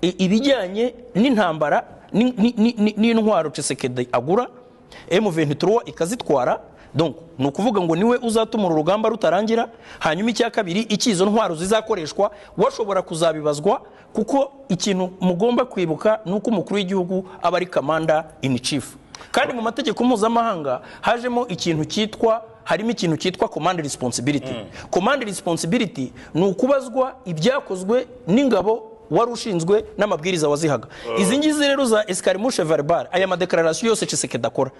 ibijyanye n'intambara ni- ni- ni- ni- n'intwaro Tshisekedi agura M23 ikazitwara. Donc ni ukuvuga ngo ni we uzatuma uru rugamba rutarangira hanyuma icya kabiri icyo izo ntwaro zizakoreshwa washobora kuzabibazwa kuko ikintu mugomba kwibuka ni uko umukuru w'igihugu aba ari kamanda in chief. Kandi mu mategeko mpuzamahanga hajemo ikintu cyitwa harimo ikintu cyitwa command responsibility. Command responsibility ni ukubazwa ibyakozwe n'ingabo wari ushinzwe n'amabwiriza wazihaga. Izi ngizi rero za escarimushe verbal aya madekararasiyo yose Tshisekedi akora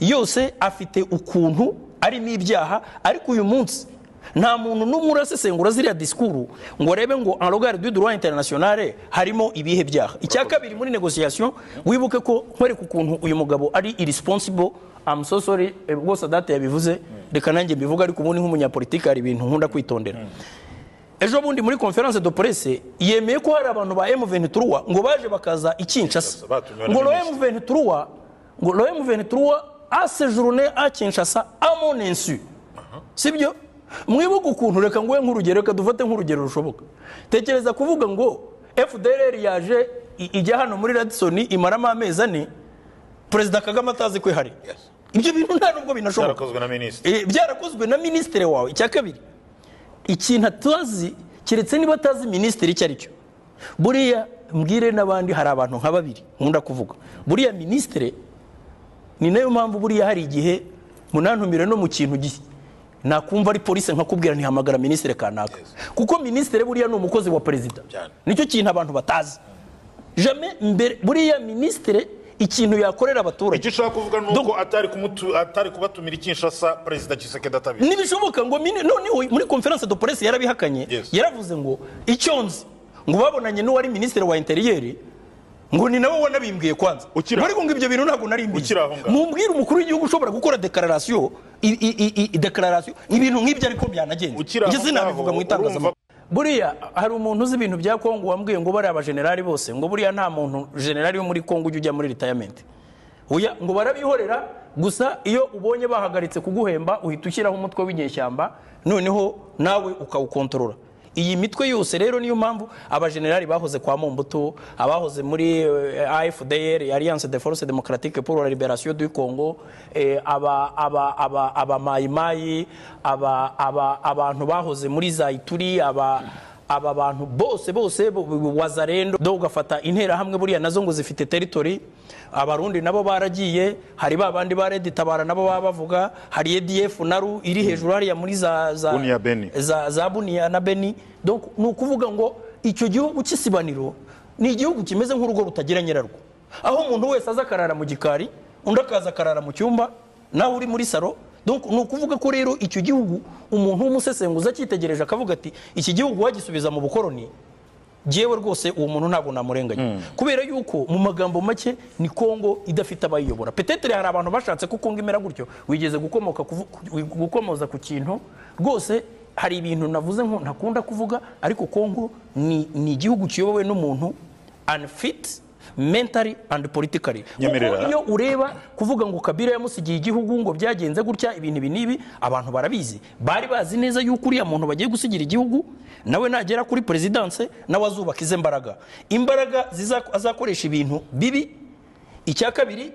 yose afite ukuntu arimo ibyaha ariko uyu munsi nta muntu n'umwe urasesengura ziriya disikuru ngo arebe ngo en regard du droit international harimo ibihe byaha. Icya kabiri muri negociation wibuke ko nkwereka ukuntu uyu mugabo ari irresponsible. I'm so sorry eh, Sadat yabivuze reka nanjye mbivuga ariko ubundi nk'umunyapolitiki hari ibintu nkunda kwitondera. Ejo bundi muri conference de presse yemeye ko hari abantu ba M23 ngo baje bakaza i Kinshasa Batumiwe na ngo lo minisitiri. M23 ngo lo M23 a séjourné à Kinshasa à mon insu. Sibyo? Ukuntu reka nguhe nk'urugero reka dufate nk'urugero rushoboka. Tekereza kuvuga ngo FDLR yaje ijya hano muri Radisson imaramo amezi ane perezida Kagame atazi ko ihari ibyo bintu nta nubwo binashoboka. Byarakozwe na minisitiri. Eh, byarakozwe na minisitiri wawe. Icya kabiri ikintu atazi keretse niba atazi minisitiri icyo ari cyo buriya mbwire n'abandi hari abantu nka babiri nkunda kuvuga. Buriya minisitiri ni na yo mpamvu buriya hari igihe munantumire no mu kintu nakumva ari polisi nkakubwira ntihamagara minisitiri kanaka. Kuko minisitiri buriya ni umukozi wa perezida. Nicyo kintu abantu batazi. Jamais mbere buriya minisitiri ikintu yakorera abaturage. Icyo ushaka kuvuga ni uko atari kubatumira kinshasa perezida kisekedi atabizi ntibishoboka ngo noneho muri conference de presse yarabihakanye yaravuze ngo icyo nzi ngo babonanye n'uwari minisitiri wa interiyeri ngo ni nawe wanabimbwiye kwanza ariko ngo ibyo bintu ntabwo nari mbizi. Mumbwire umukuru w'igihugu ushobora gukora dekararasiyo dekararasiyo ibintu nk'ibyo ariko byanagenze. Sinabivuga ngaho, mu itangazamakuru. Buriya hari umuntu uzi ibintu bya kongo wambwiye ngo bariya abajenerali bose ngo buriya nta muntu generali wo muri kongo ujya ujya muri ritayamenti ngo barabihorera gusa iyo ubonye bahagaritse kuguhemba uhita ushyiraho umutwe w'inyeshyamba noneho nawe ukawukontorora. Iyi mitwe yose rero niyo mpamvu abajenerali bahoze kwa Mombutu abahoze muri eh, AFDR Alliance de Forces Democratiques pour la Libération du Congo eh, aba aba aba aba mayimayi aba aba abantu bahoze muri Zaituri aba aba bantu bose bose bo- bo- wazarendo. Do ugafata interahamwe buriya na zo ngo zifite territory. Abarundi nabo baragiye hari ba bandi ba Red Tabara nabo baba bavuga hari EDF naru iri hejuru hariya muri za za Bunia Beni. za, za Bunia na Beni. Donc ni ukuvuga ngo icyo gihugu cy'isibaniro ni igihugu kimeze nk'urugo rutagira nyirarwo. Aho umuntu wese aza akarara mu gikari undi akaza akarara mu cyumba nawe uri muri saro ni ukuvuga ko rero icyo gihugu umuntu w'umusesenguzi acyitegereje akavuga ati iki gihugu wagisubiza mu bukoroni jewe rwose uwo muntu ntabwo namurenganya. Kubera yuko mu magambo make ni kongo idafite abayiyobora. Petetere hari abantu bashatse ko kongo imera gutyo wigeze gukomoza ku kintu rwose hari ibintu navuze ntakunda kuvuga ariko kongo ni, ni igihugu kiyobowe n'umuntu unfit mentally and politically. Kuko iyo ureba kuvuga ngo kabila yamusigiye igihugu ngo byagenze gutya ibintu ibi n'ibi abantu barabizi. Bari bazi neza yuko uriya muntu bagiye gusigira igihugu nawe nagera kuri perezidanse nawe azubaka ize mbaraga. Imbaraga azakoresha ibintu bibi. Icya kabiri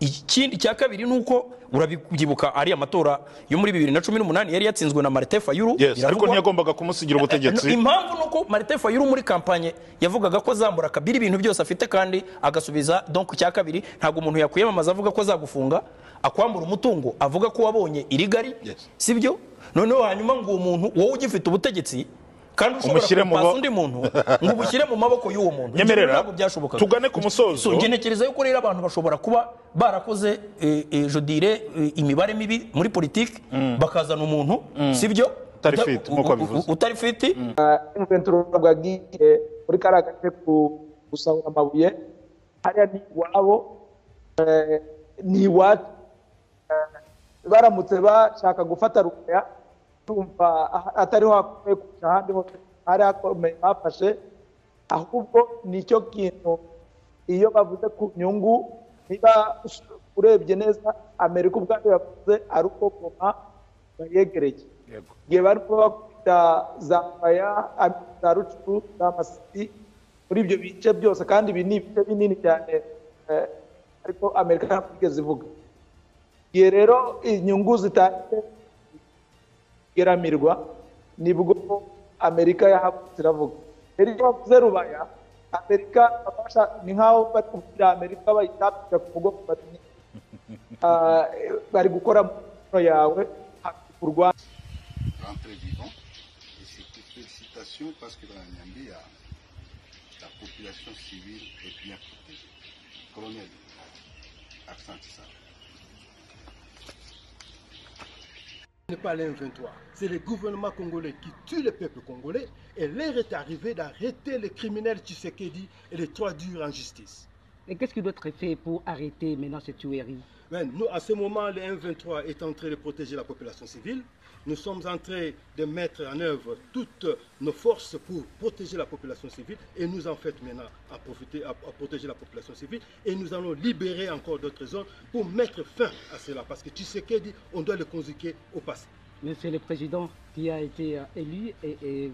ikindi cya kabiri ni uko urabyibuka ariya matora yo muri bibiri na cumi n'umunani yari yatsinzwe na marite fayulu. Yes ariko ntiyagombaga kumusigira ubutegetsi. Impamvu ni uko marite fayulu muri kampanye yavugaga ko azambura kabiri ibintu byose afite kandi agasubiza donc icya kabiri ntabwo umuntu yakwiyamamaza avuga ko azagufunga akwambura umutungo avuga ko wabonye irigari Yes. sibyo? Noneho hanyuma ngo uwo muntu wowe ugifite ubutegetsi kandi ushobora ba- undi muntu. Ngo ubushyire mu maboko y'uwo muntu. Nyemerera, tugane ku musozo. Ntekereza yuko rero abantu bashobora kuba barakoze eh, eh, je dirais, eh, imibare mibi muri politiki bakazana umuntu sibyo Utari Uta- fit, u- nk'uko abivuze. utari fiti ventura bwagiye muri kariya gace gusahura amabuye hariya ni iwabo ni iwacu baramutse bashaka gufata rukaya tumva ah- atariho hakomeye kurusha ahandi hose hari hakomeye bafashe ahubwo ni cyo kintu iyo bavuze ku nyungu niba urebye neza amerika ubwayo yavuze ari uko goma bayegereye igihe barimo bakubita za mbaya za rucuru za masisi muri ibyo bice byose kandi ibi ni ibice binini cyane eh, ariko amerika ntabwo yigeze ivuga. Igihe rero inyungu zitangiye geramirwa ni bwo amerika yahagurutse iravuga rero iyo bavuze rubaya amerika abasha ni nk'aho bari kubwira amerika bayitambika ku mugongo bati ah, bari gukora mu nkono yawe ku rwanda rentré vivant. Et surtout félicitations parce que dans la Niambia, la population civile est bien protégée. Colonel, accent ça. N'est pas l'M23, c'est le gouvernement congolais qui tue le peuple congolais et l'heure est arrivée d'arrêter les criminels Tshisekedi et les trois durs en justice. Et qu'est-ce qui doit être fait pour arrêter maintenant cette tuerie? Nous, à ce moment, le M23 est en train de protéger la population civile. Nous sommes en train de mettre en œuvre toutes nos forces pour protéger la population civile et nous en fait maintenant à profiter à, à protéger la population civile et nous allons libérer encore d'autres zones pour mettre fin à cela parce que Tshisekedi, on doit le conjuguer au passé. Mais c'est le président qui a été euh, élu et, et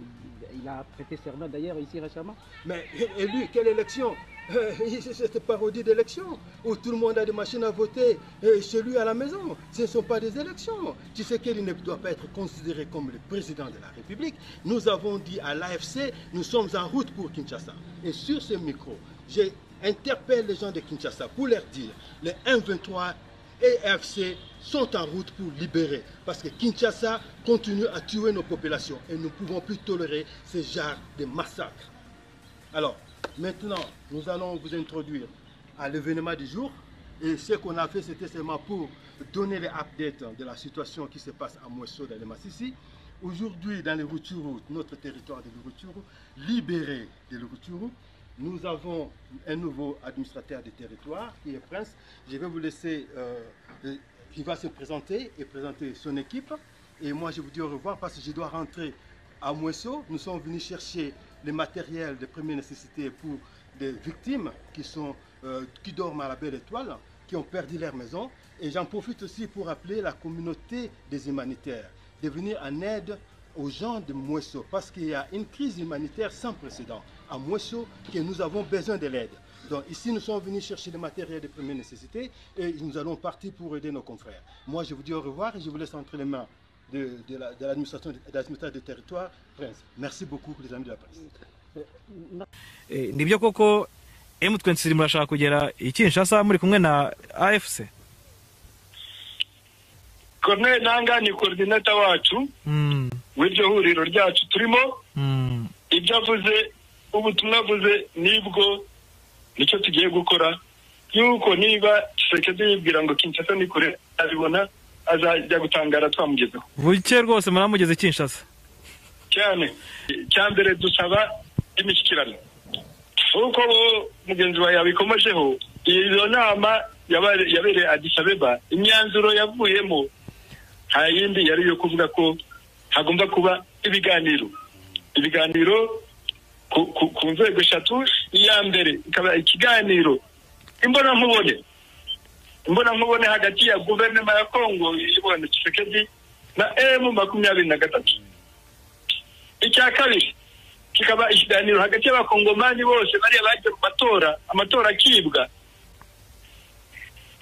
il a prêté serment d'ailleurs ici récemment. Mais élu, quelle élection? Euh, cette parodie d'élection où tout le monde a des machines à voter et chez lui à la maison. Ce ne sont pas des élections. Tu sais qu'il ne doit pas être considéré comme le président de la République. Nous avons dit à l'AFC, nous sommes en route pour Kinshasa. Et sur ce micro, j'interpelle les gens de Kinshasa pour leur dire, les 1-23 et AFC sont en route pour libérer. Parce que Kinshasa continue à tuer nos populations et nous ne pouvons plus tolérer ce genre de massacre. Alors, maintenant, nous allons vous introduire à l'événement du jour. Et ce qu'on a fait, c'était seulement pour donner les updates de la situation qui se passe à Mouesso, dans le Massissi. Aujourd'hui, dans les Rutshuru, notre territoire de Rutshuru, libéré de Rutshuru, nous avons un nouveau administrateur du territoire qui est Prince. Je vais vous laisser, euh, euh, il va se présenter et présenter son équipe. Et moi, je vous dis au revoir parce que je dois rentrer à Mouesso. Nous sommes venus chercher le matériel de première nécessité pour des victimes qui, sont, euh, qui dorment à la belle étoile, qui ont perdu leur maison. Et j'en profite aussi pour appeler la communauté des humanitaires de venir en aide aux gens de Mouesso parce qu'il y a une crise humanitaire sans précédent à Mouesso que nous avons besoin de l'aide. Donc ici, nous sommes venus chercher le matériel de première nécessité et nous allons partir pour aider nos confrères. Moi, je vous dis au revoir et je vous laisse entre les mains de, de la- de l'administration de l'administrateur du territoire, Prince. Merci beaucoup, les amis de la presse. Eh, ni byo koko M23 murashaka kugera i Kinshasa muri kumwe na AFC Corneille Nanga ni koordinata wacu mm. w'iryo huriro ryacu turimo Mm. ibyo avuze ubutumwa avuze ni bwo ni cyo tugiye gukora yuko niba Tshisekedi yibwira ngo Kinshasa ni kure abibona azajya gutangara twamugezeho buke rwose muramugeze Kinshasa? Cyane. Icya mbere dusaba imishyikirano nk'uko mugenzi wawe yabikomojeho iyo nama yabereye Addis Abeba imyanzuro yavuyemo nta yindi yari iyo kuvuga ko hagomba kuba ibiganiro. Ibiganiro ku nzego eshatu iya mbere ikaba ikiganiro imbonankubone imbonankubone hagati ya guverinoma ya kongo iyobowe na Tshisekedi na emu makumyabiri na gatatu. Icya kabiri kikaba ikiganiro hagati y'abakongomani bose bariya bagiye mu matora amatora akibwa.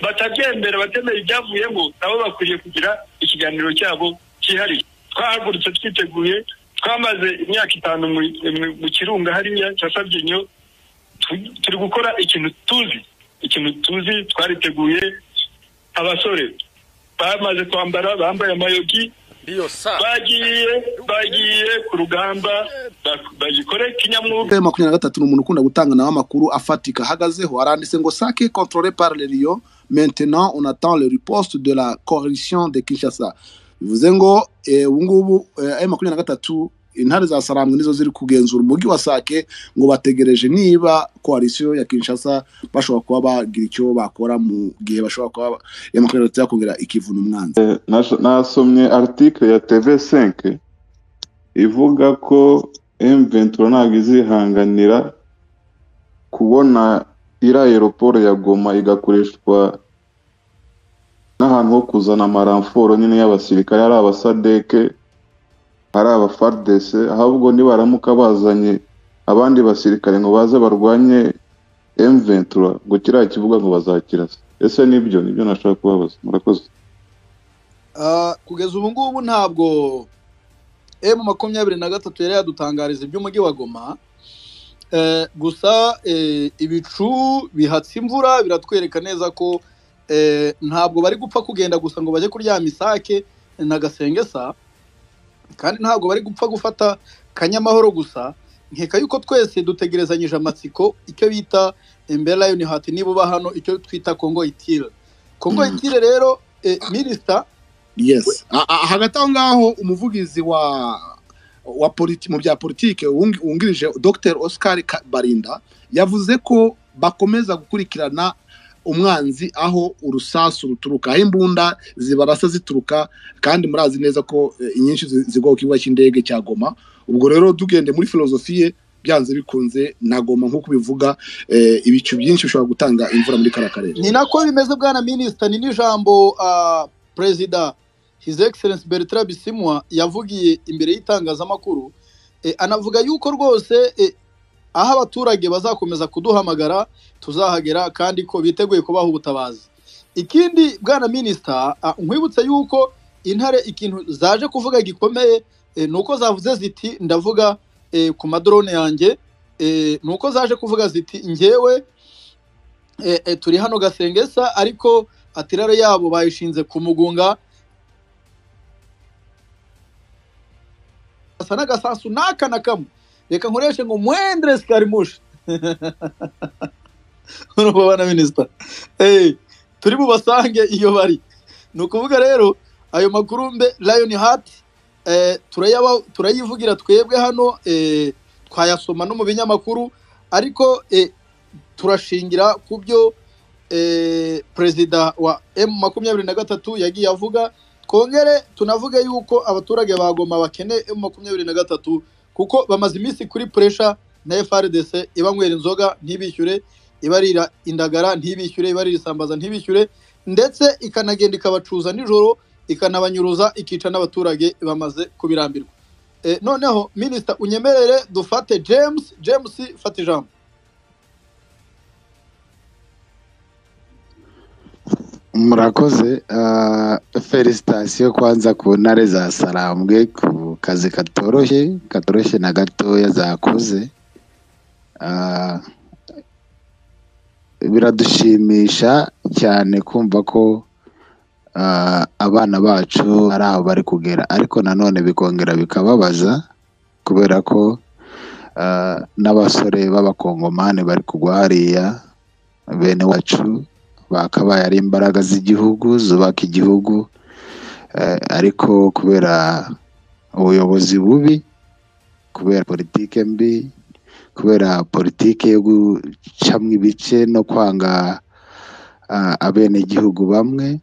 Batabyemera batemera ibyavuyemo nabo bakwiriye kugira ikiganiro cyabo cyihariye. Twahagurutse twiteguye twamaze imyaka itanu mu- kirunga hariya cya sabyinyo tu- turi gukora ikintu tuzi. Ikintu tuzi twariteguye abasore bamaze kwambara bambaye amayogi bagiye bagiye ku rugamba ba- bagikore kinyamwuga. Makumyabiri na gatatu ni umuntu ukunda gutanga nawe amakuru afatika. Ahagazeho aranditse ngo sake kontorore par le Lyon maintenant on attend le riposte de la coalition de Kinshasa. Bivuze ngo eh, ubu ngubu ayo makumyabiri na gatatu intare za Sarambwe nizo ziri kugenzura umujyi wa Sake ngo bategereje niba coalition ya Kinshasa bashobora kuba bagira icyo bakora mu gihe bashobora kuba na gatatu yakongera ikivuna umwanzi Nas- nasomye article ya TV5 ivuga ko M23 ntabwo izihanganira kubona iri aeroport ya Goma igakoreshwa n'ahantu ho kuzana amaramforo nyine y'abasirikare ari abasadeke. Ari aba ahubwo nibaramuka bazanye abandi basirikare ngo baze barwanye M23 ngo kiriya kivuga ngo bazakirasa ese ni byo? Nibyo nashaka kubabaza. Murakoze. Ah, kugeza ubu ngubu ntabwo emu makumyabiri na gatatu yari yadutangariza iby'umujyi wa goma. Eh, gusa eh, ibicu bihatse imvura biratwereka neza ko eh, ntabwo bari gupfa kugenda gusa ngo bajye kuryama isake na gasengesa. Kandi ntabwo bari gupfa gufata kanyamahoro gusa nkeka yuko twese dutegerezanyije amatsiko icyo bita lion heart. Niba uba hano icyo twita kongo itire kongo itire rero eh, minisita hagati aho ngaho umuvugizi wa wa politi mu bya politike wung- wungirije dr. Oscar barinda yavuze ko bakomeza gukurikirana umwanzi aho urusasu ruturuka. Aho imbunda zibarasa zituruka kandi murazi neza ko eh, inyinshi zi- zigwa ku kibuga cy'indege cya goma. Ubwo rero tugende muri filozofiye byanze bikunze na goma nk'uko bivuga eh, ibicu byinshi bishobora gutanga imvura muri kariya karere. Ni nako bimeze bwana minisita ni n'ijambo ah, perezida his excellence bertrand bisimwa yavugiye imbere y'itangazamakuru. Eh, anavuga yuko rwose aho abaturage bazakomeza kuduhamagara tuzahagera kandi ko biteguye kubaha ubutabazi. Ikindi bwana minisita nkwibutse yuko intare ikintu zaje kuvuga gikomeye eh, ni uko zavuze ziti ndavuga eh, ku madorone yanjye eh, ni uko zaje kuvuga ziti eh, turi hano gasengesa ariko atirare yabo bayishinze ku mugunga. Asa n'agasasu n'aka na kamwe. Reka nkoreshe ngo mwendere sikarimushe urumva bana minisita turi bubasange iyo bari ni ukuvuga rero ayo makuru mbe lion heart eh, turayivugira twebwe hano eh, twayasoma no mu binyamakuru ariko eh, turashingira ku byo perezida wa M makumyabiri na gatatu yagiye avuga twongere tunavuge yuko abaturage ba Goma bakeneye M makumyabiri na gatatu kuko bamaze iminsi kuri puresha na FRDC ibanywera inzoga ntibishyure ibarira indagara ntibishyure ibarira isambaza ntibishyure ndetse ikanagenda ikabacuza nijoro ikanabanyuruza ikica n'abaturage bamaze kubirambirwa. Eh, noneho minisita unyemerere dufate james james fata ijambo. Murakoze ah, felicitasiyo kwanza ku ntare za sarambwe ku kazi katoroshye katoroshye na gatoya zakoze Ah, biradushimisha cyane kumva ko ah, abana bacu ari aho bari kugera. Ariko nanone bikongera bikababaza kubera ko n'abasore b'abakongomani bari kugwa hariya bene wacu bakabaye ari imbaraga z'igihugu zubaka igihugu eh, ariko kubera ubuyobozi bubi kubera politike mbi kubera politike yo gucamwa ibice no kwanga ah, abenegihugu bamwe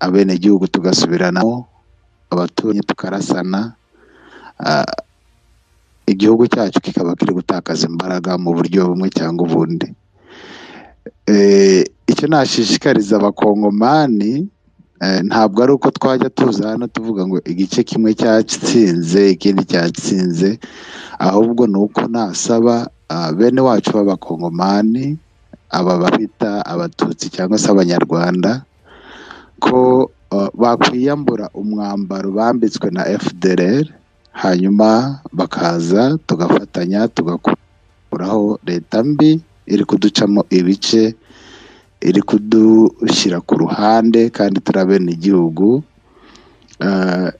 abenegihugu tugasubiranamo abaturanyi tukarasana ah, igihugu cyacu kikaba kiri gutakaza imbaraga mu buryo bumwe cyangwa ubundi. Eh, icyo nashishikariza abakongomani eh, ntabwo ari uko twajya tuza hano tuvuga ngo igice kimwe cyatsinze ikindi cyatsinze ahubwo ni uko nasaba ah, bene wacu b'abakongomani aba bita abatutsi cyangwa se abanyarwanda ko ah, bakwiyambura umwambaro bambitswe na fdr hanyuma bakaza tugafatanya tugakuraho leta mbi iri kuducamo ibice iri kudushyira ku ruhande kandi turi abenegihugu Ah,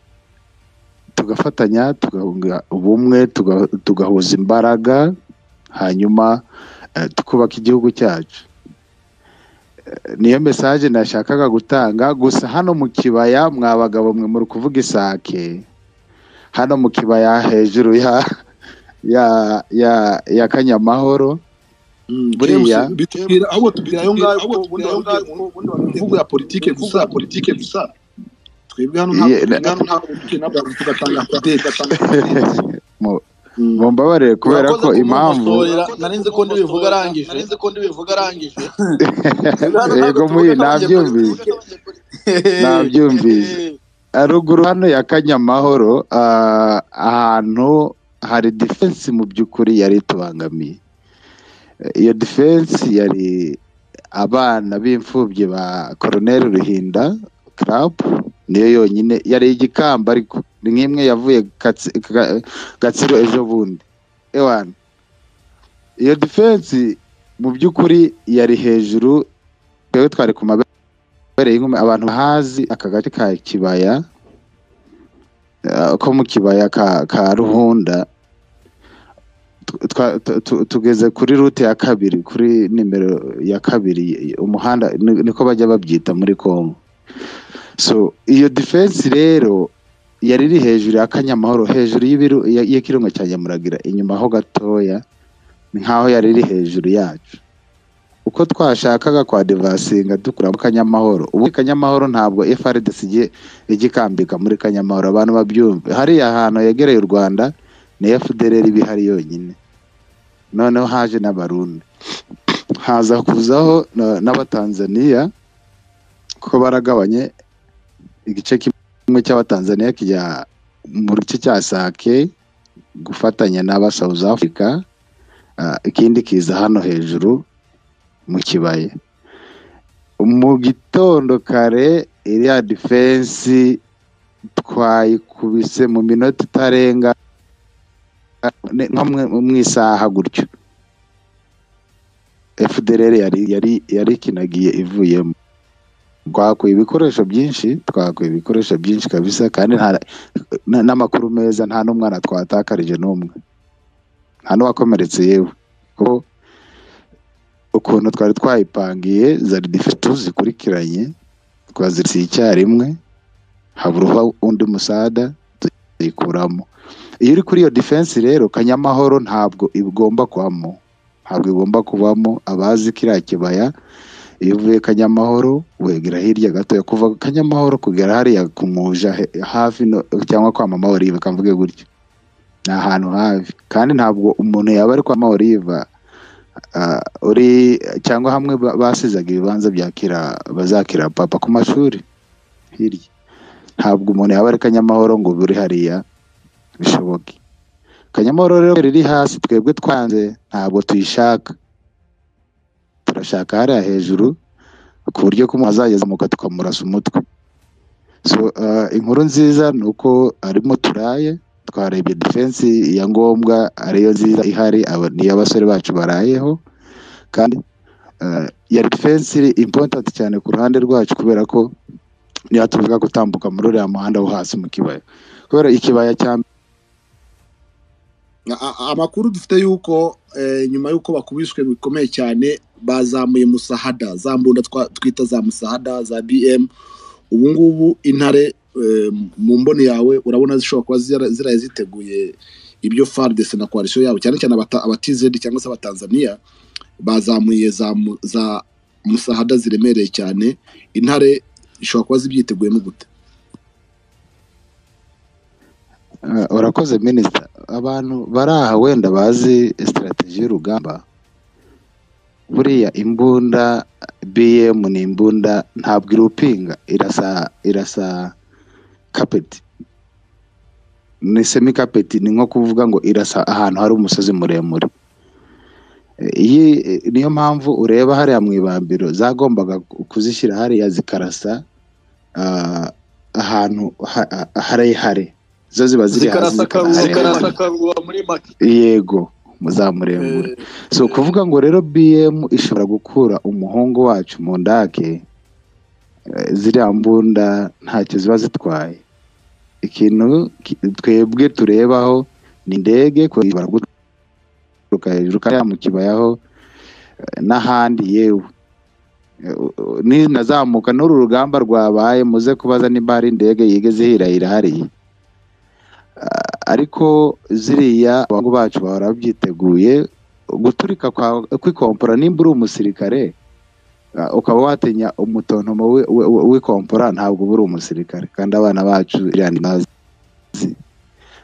tugafatanya tugahunga ubumwe tuga- tugahuza imbaraga hanyuma eh, tukubaka igihugu cyacu. Eh, niyo mesaje nashakaga gutanga gusa hano mu kibaya mwa bagabo mwe muri kuvuga isake. Hano mu kibaya hejuru ya ya ya ya kanyamahoro buriya. bitubwira ahubwo tubwira ayo ngayo ko ubundi wari ugiye mu mvugo ya politike gusa politike gusa twebwe hano ntabwo Ye- twebwe hano ntabwo dukeneye nabwo tugatanga Mu- mumbabarire kubera ko impamvu Musorera, nari nzi ko ndibivuga arangije. Nari nzi ko ndibivuga arangije. Yego muyi nabyumvise. Nabyumvise. Haruguru hano ya kanyamahoro ah, ahantu hari defense mu by'ukuri yari itubangamiye. Iyo defense yari abana b'imfubyi ba koroneri ruhinda club niyo yonyine yari igikamba ariko ni nk'imwe yavuye gatsiro ejo bundi. Ewana iyo defense mu by'ukuri yari hejuru twebwe twari ku mabere y'inkumi abantu bahazi aka gace ka kibaya eh, ko mu kibaya ka ruhunda. Tugeze kuri rute ya kabiri kuri nimero ya kabiri umuhanda ni- niko bajya babyita muri congo. So iyo defense rero yari iri hejuru ya kanyamahoro hejuru y'ikirunga cya nyamuragira inyuma ho gatoya ni nk'aho yari iri hejuru yacu. Uko twashakaga kwa devasinga dukura mu kanyamahoro ubu kanyamahoro ntabwo FRDC igikambika muri kanyamahoro abantu babyumve. Hariya hantu yegereye u Rwanda ni FDLR iba ihari yonyine. Noneho haje n'abarundi haza kuzaho na- n'abatanzaniya kuko baragabanye igice kimwe cy'abatanzaniya kijya mu gice cya sake gufatanya n'aba South Africa ah, ikindi kiza hano hejuru mu kibaya. Mu gitondo kare iriya defense twayikubise mu minota itarenga nko mu- isaha gutyo FDLR yari yari yari ikinagiye ivuyemo twakuye ibikoresho byinshi twakuye ibikoresho byinshi kabisa kandi n'amakuru meza nta n'umwana twatakarije n'umwe nta n'uwakomeretse yewe kuko ukuntu twari twayipangiye zari difite zikurikiranye twazirisiye icyarimwe habura undi musada tuyikuramo iyo uri kuri iyo defense rero kanyamahoro ntabwo igomba kubamo. Ntabwo igomba kubamo abazi kiriya kibaya. Iyo uvuye kanyamahoro wegera hirya gatoya kuva kanyamahoro kugera hariya ku muja he- hafi cyangwa kwa mama olive kamvuge gutyo. Ni ahantu hafi. Kandi ntabwo umuntu yaba ari kwa mama olive uri cyangwa hamwe ba- basizaga ibibanza byakira bazakira papa ku mashuri hirya. Ntabwo umuntu yaba ari kanyamahoro ngo ube uri hariya. Bishoboke. Kanyamahoro rero riri hasi twebwe twanze ntabwo tuyishaka. Turashaka hariya hejuru ku buryo ko umuntu azageza amuka tukamurasa umutwe. Uh, inkuru nziza ni uko arimo turaye twarebye defense ya ngombwa ariyo nziza ihari niyo abasore bacu barayeho. Kandi uh, yari defense iri important cyane ku ruhande rwacu kubera ko niyo tuvuga gutambuka muri uriya muhanda wo hasi mu kibaya. Kubera ikibaya cya A- a- amakuru dufite yuko eh, nyuma y'uko bakubiswe bikomeye cyane bazamuye musahada. Za mbunda twita za musahada za bm ubu ngubu intare eh, mu mboni yawe urabona zishobora kuba zira- ziraye ziteguye ibyo fardc na koalisiyo yabo. Cyane cyane abatizedi cyangwa se abatanzaniya bazamuye za, mu- za musahada ziremereye cyane. Intare ishobora kuba zibyiteguyemo gute urakoze minisita abantu bari aha wenda bazi sitarateji y'urugamba. Buriya imbunda bm ni imbunda ntabwo irupinga irasa irasa kapeti ni semi kapeti ni nko kuvuga ngo irasa ahantu hari umusozi muremure. Eh, iyi eh, niyo mpamvu ureba hariya mu ibambiro zagombaga ku- kuzishyira hariya zikarasa ah, ahantu ha- ha- harehare. Zo ziba ziri hasi zikarasa zikarasa karuwa harehare. muri make yego muzamurembure so kuvuga ngo rero bm ishobora gukura umuhungu wacu mu ndake eh, ziriya mbunda ntacyo ziba zitwaye. Ikintu ki- twebwe turebaho ni indege kugira guturuka hejuru kariya mu kibayaho eh, n'ahandi yewe. Eh, ninazamuka n'uru rugamba rwabaye muze kubaza nimba hari indege yigeze ihirahira hariya. Ariko ziriya abangu bacu bahora babyiteguye guturika kw'ikompora nimba uri umusirikare ah, ukaba watinya umutontomo wi- wi- wi- w'ikompora ntabwo uba uri umusirikare. Kandi abana bacu bazi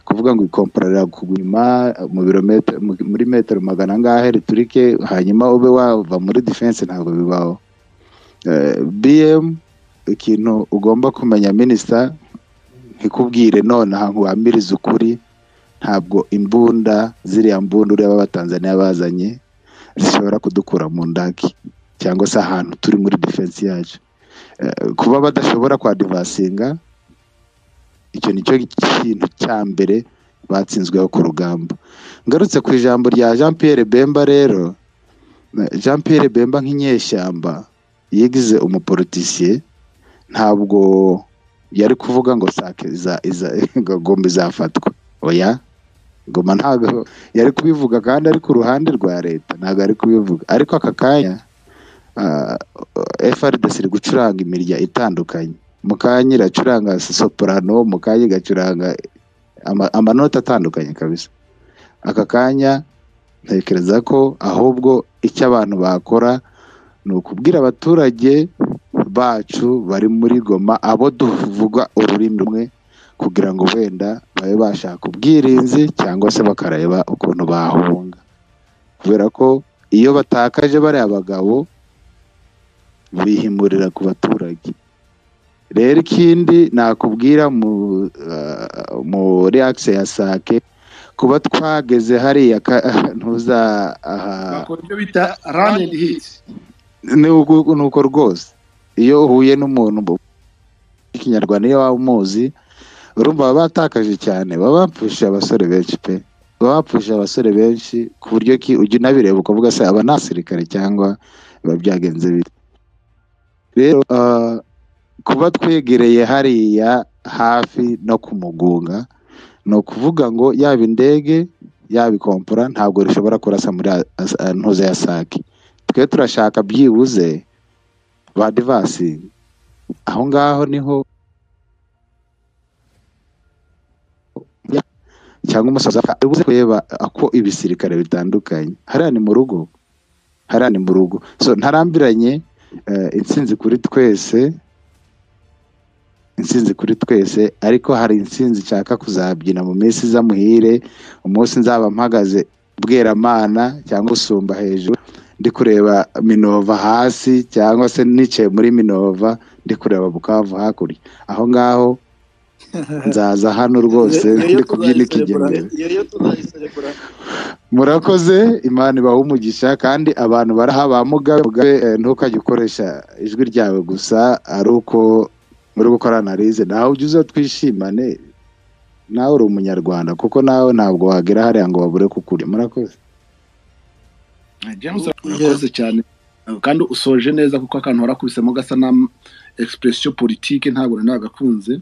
kuvuga ngo ikompora rirakugwa inyuma muri metero magana angahe riturike hanyuma ube wava muri defense ntabwo bibaho. Eh, bm ikintu ugomba kumenya minisita nkikubwire nonaha ngo wamirize ukuri ntabwo imbunda ziriya mbunda ureba abatanzaniya bazanye zishobora kudukura mu ndaki cyangwa se ahantu turi muri defense yacu. Eh, kuba badashobora kwadivasinga icyo ni cyo kintu cya mbere batsinzweho ku rugamba. Ngarutse ku ijambo rya jean pierre bemba rero eh, jean pierre bemba nk'inyeshyamba yigize umupolitisiye ntabwo yari kuvuga ngo sake gomba izafatwa oya ngoma ntabwo yari kubivuga kandi ari ku ruhande rwa leta ntabwo ari kubivuga. Ariko aka kanya FRDC iri gucuranga imirya itandukanye. Mu kanya iracuranga soprano mu kanya igacuranga ama- amanota atandukanye kabisa. Aka kanya ntekereza ko ahubwo icyo abantu bakora ni ukubwira abaturage bacu bari muri goma abo tuvuga ururimi rumwe kugira ngo wenda babe bashaka ubwirinzi cyangwa se bakareba ukuntu bahunga. Kubera ko iyo batakaje bariya bagabo bihimurira ku baturage. Rero ikindi nakubwira mu muri akise ya sake kuba twageze hariya ntuza aha. Ni uko rwose. Iyo uhuye n'umuntu mu ikinyarwanda iyo waba umuzi urumva baba batakaje cyane. Baba bapfushije abasore benshi pe. Baba bapfushije abasore benshi ku buryo ki ujya unabireba ukavuga se aba ni abasirikare cyangwa biba byagenze bite. Rero ah, kuba twegereye hariya hafi no ku mugunga ni ukuvuga ngo yaba indege yaba ikompora ntabwo rishobora kurasa muri ntuza ya sake twe turashaka byibuze ba divasi aho ngaho ni ho cyangwa umusaza ari buze kureba ako ibisirikare bitandukanye. Hariya ni mu rugo. Hariya ni mu rugo. So ntarambiranye eh, intsinzi kuri twese intsinzi kuri twese ariko hari intsinzi nshaka kuzabyina mu minsi iza muhire umunsi nzaba mpagaze bweramana cyangwa usumba hejuru. Ndi kureba minova hasi cyangwa se nicaye muri minova ndi kureba bukavu hakurya. Aho ngaho nzaza hano rwose ndi kubyina ikigembe. murakoze imana ibaha umugisha kandi abantu bari aha ba mugabe. Mugabe eh, ntukajye ukoresha ijwi ryawe gusa ari uko muri gukora analize. Nawe ujye uza twishimane nawe uri umunyarwanda kuko nawe ntabwo wagera hariya ngo babure kukurya murakoze. James urakoze cyane. Kandi usoje neza kuko akantu warakubisemo gasa na expression politique ntabwo nagakunze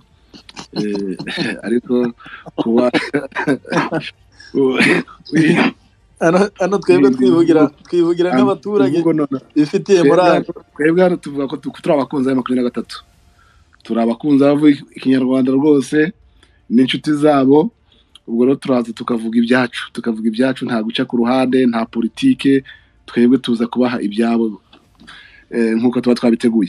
Eh, ariko kuba hano twebwe twivugira twivugira nk'abaturage bifitiye morale. twebwe hano tuvuga ko tu- turi abakunzi ba makumyabiri na gatatu. Turi abakunzi bavuga ikinyarwanda rwose n'inshuti zabo ubwo rero turaza tukavuga ibyacu tukavuga ibyacu nta guca ku ruhande nta politike twebwe tuza kubaha ibyabo eh, nk'uko tuba twabiteguye.